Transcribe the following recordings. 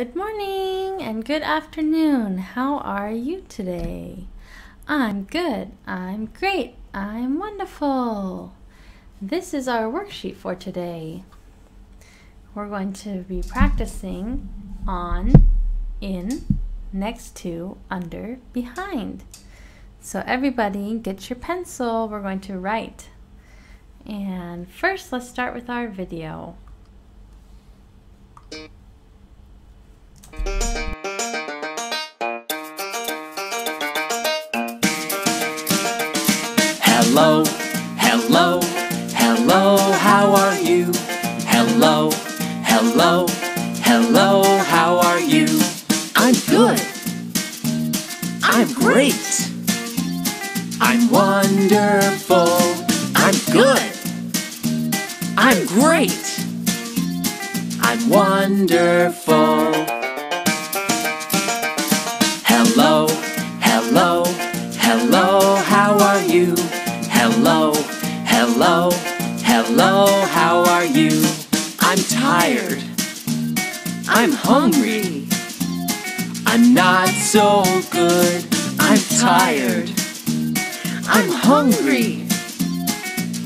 Good morning and good afternoon. How are you today? I'm good. I'm great. I'm wonderful. This is our worksheet for today. We're going to be practicing on, in, next to, under, behind. So everybody get your pencil. We're going to write. And first, let's start with our video. Hello, hello, how are you? Hello, hello, hello, how are you? I'm good. I'm great. I'm wonderful. I'm good. I'm great. I'm wonderful. Hello, hello, hello, how are you? Hello, hello, hello, how are you? I'm tired. I'm hungry. I'm not so good. I'm tired. I'm hungry.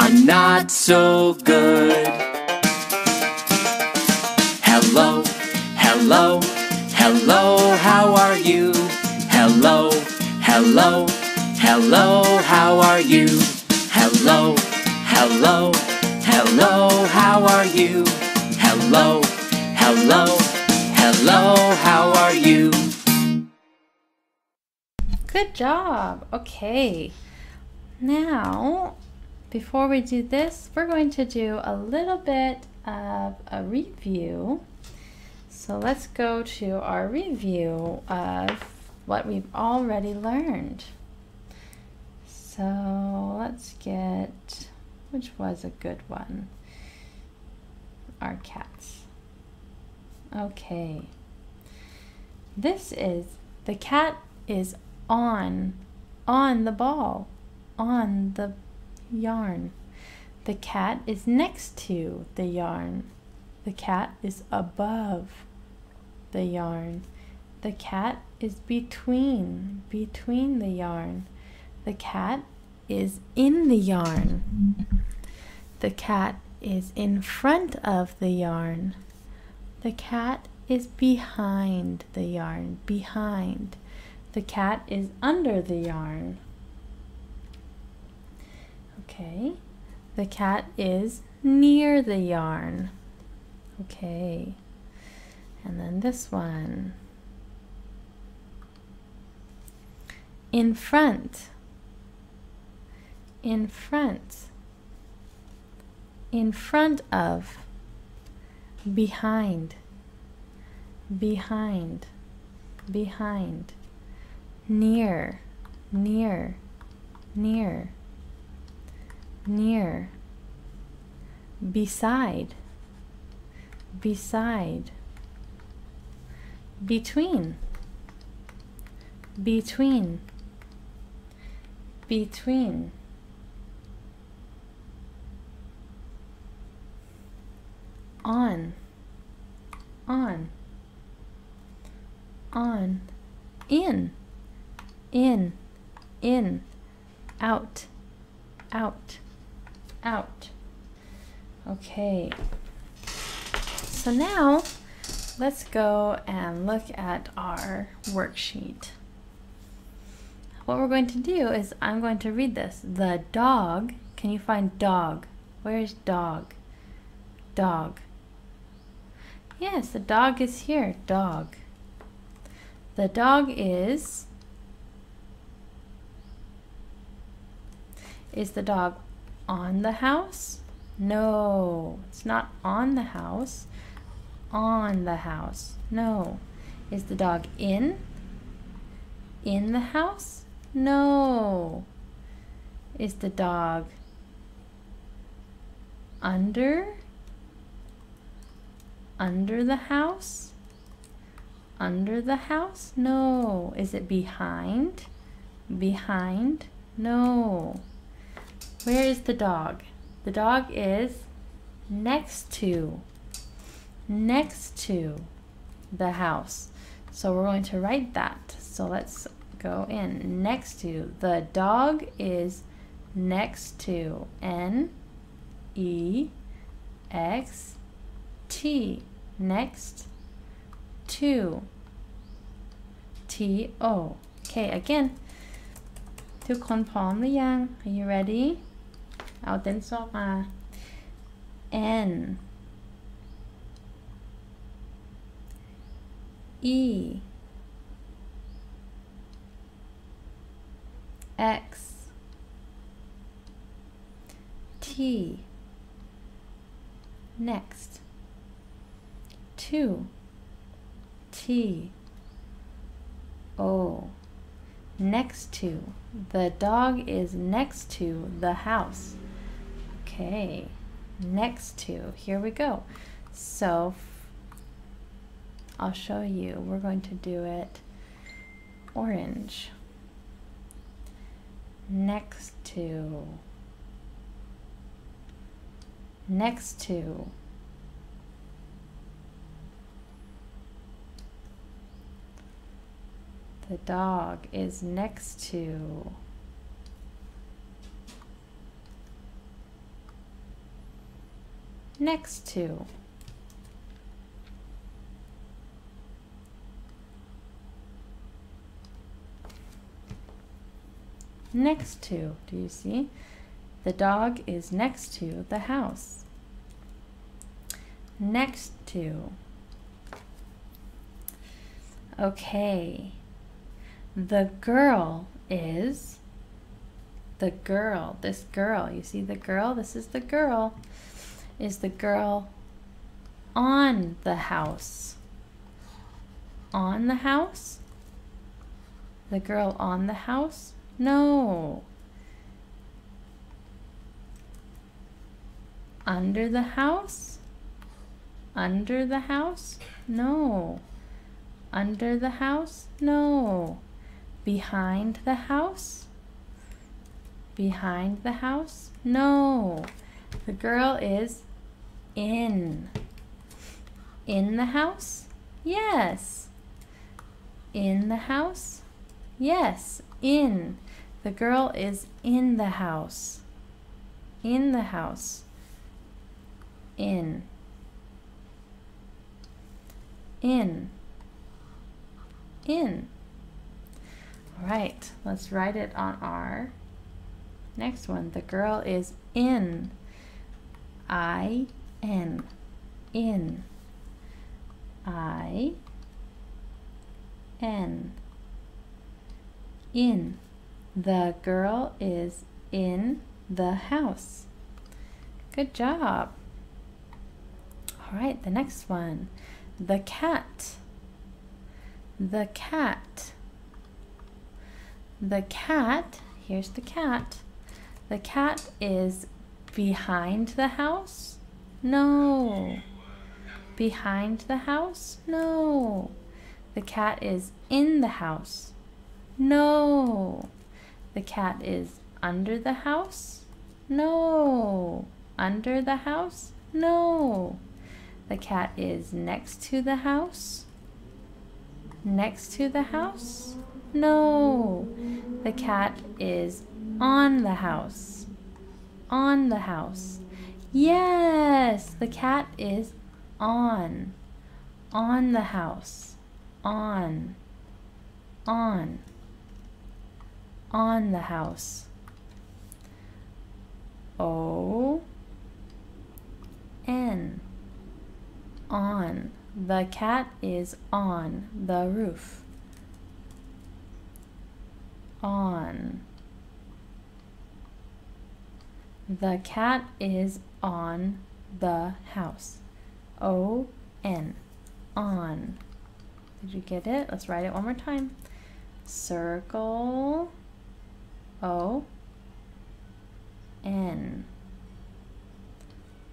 I'm not so good. Hello, hello, hello, how are you? Hello, hello, hello, how are you? Hello, hello, hello, how are you? Hello, hello, hello, how are you? Good job. Okay. Now, before we do this, we're going to do a little bit of a review. So let's go to our review of what we've already learned. So let's get, which was a good one? Our cats. Okay. This is, the cat is on, on the ball, on the yarn. The cat is next to the yarn. The cat is above the yarn. The cat is between, between the yarn. The cat is in the yarn. The cat is in front of the yarn. The cat is behind the yarn, behind. The cat is under the yarn. Okay. The cat is near the yarn. Okay. And then this one. In front. In front. In front of. Behind. Behind. Behind. Near. Near. Near near, beside, beside, between, between, between. On, on, on, in, in, in, out, out out. Okay, so now let's go and look at our worksheet. What we're going to do is I'm going to read this. The dog, can you find dog? Where's dog? Dog. Yes, the dog is here, dog. The dog is, is the dog on the house? No, it's not on the house. On the house. No. Is the dog in? In the house? No. Is the dog under? Under the house? Under the house? No. Is it behind? Behind? No. Where is the dog? The dog is next to. Next to. the house. So we're going to write that. So let's go in. Next to. The dog is next to. N E X T. Next to. T O. Okay, again. ทุกคนพร้อมหรือยัง Are you ready เอาเต้นซอกมา N E X T next two T O next to the dog is next to the house Okay, next to, here we go. So I'll show you. We're going to do it orange. Next to, next to. The dog is next to next to. Next to, do you see? The dog is next to the house. Next to. Okay. The girl is the girl. This girl. You see the girl? This is the girl is the girl on the house? On the house? The girl on the house? No. Under the house? Under the house? No. Under the house? No. Behind the house? Behind the house? No. The girl is in. In the house? Yes. In the house? Yes, in. The girl is in the house. In the house. In. In. In. Right, let's write it on our next one. The girl is in I N in I N in the girl is in the house. Good job. All right, the next one. The cat. The cat. The cat, here's the cat. The cat is Behind the house? No. Behind the house? No. The cat is in the house? No. The cat is under the house? No. Under the house? No. The cat is next to the house? Next to the house? No. The cat is on the house on the house. Yes, the cat is on. On the house. On. On. On the house. O. N. On. The cat is on the roof. On. The cat is on the house. O N. On. Did you get it? Let's write it one more time. Circle O N.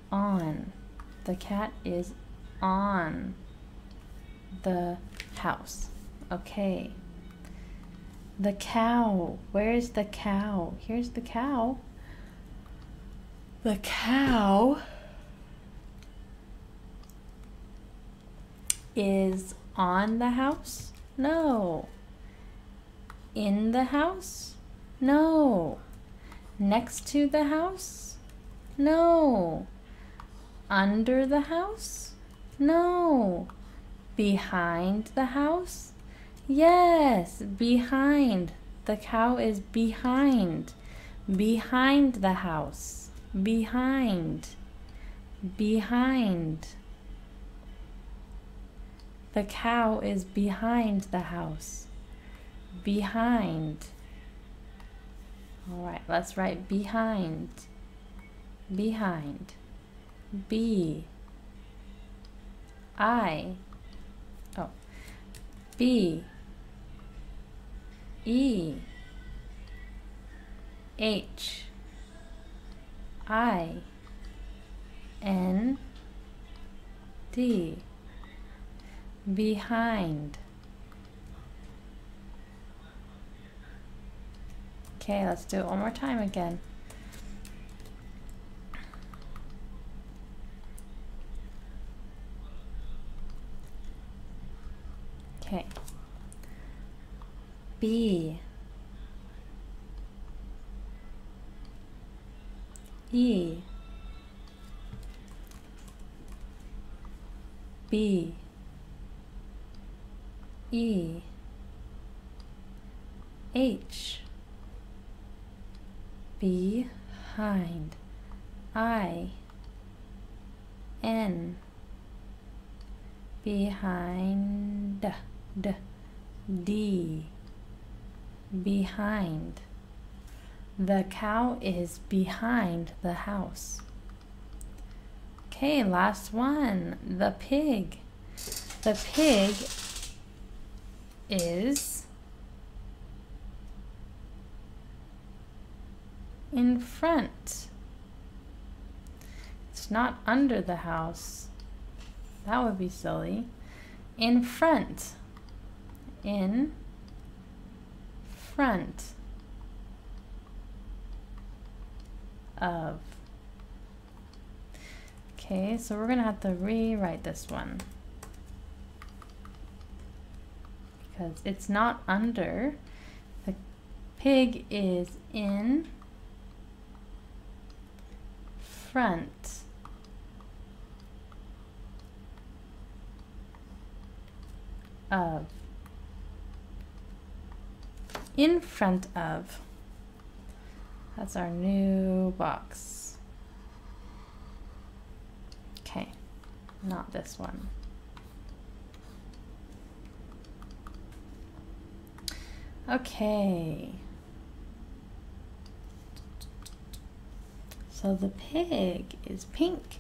On. The cat is on the house. Okay. The cow. Where's the cow? Here's the cow. The cow is On the house? No. In the house? No. Next to the house? No. Under the house? No. Behind the house? Yes, behind. The cow is behind. Behind the house. Behind. Behind. The cow is behind the house. Behind. All right, let's write behind. Behind. B. I. Oh. B. E. H. I. N. D. Behind. Okay, let's do it one more time again. Okay. B E. B. E. H. Behind. I. N. Behind. D. D behind the cow is behind the house okay last one the pig the pig is in front. It's not under the house. That would be silly. In front. In front of. Okay, so we're going to have to rewrite this one. Because it's not under. The pig is in front of in front of that's our new box okay not this one okay So the pig is pink.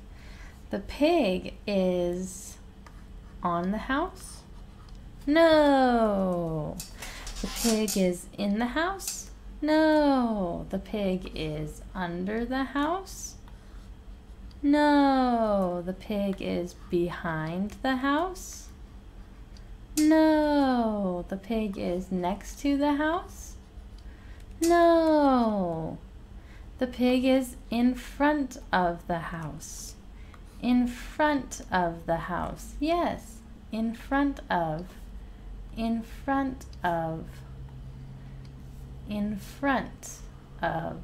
The pig is on the house? No. The pig is in the house? No. The pig is under the house? No. The pig is behind the house? No. The pig is next to the house? No. The pig is in front of the house. In front of the house. Yes, in front of. In front of. In front of.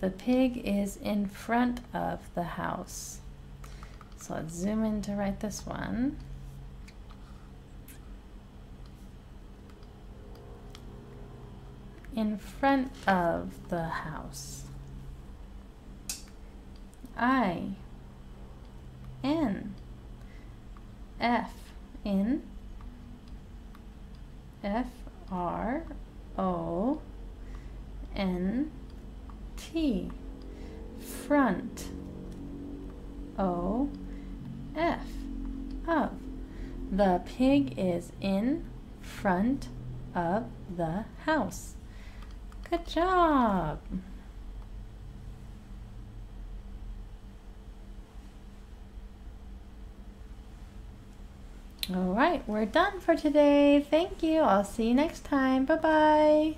The pig is in front of the house. So let's zoom in to write this one. in front of the house. I N F in F R O N T front O F of the pig is in front of the house. Good job. All right, we're done for today. Thank you. I'll see you next time. Bye-bye.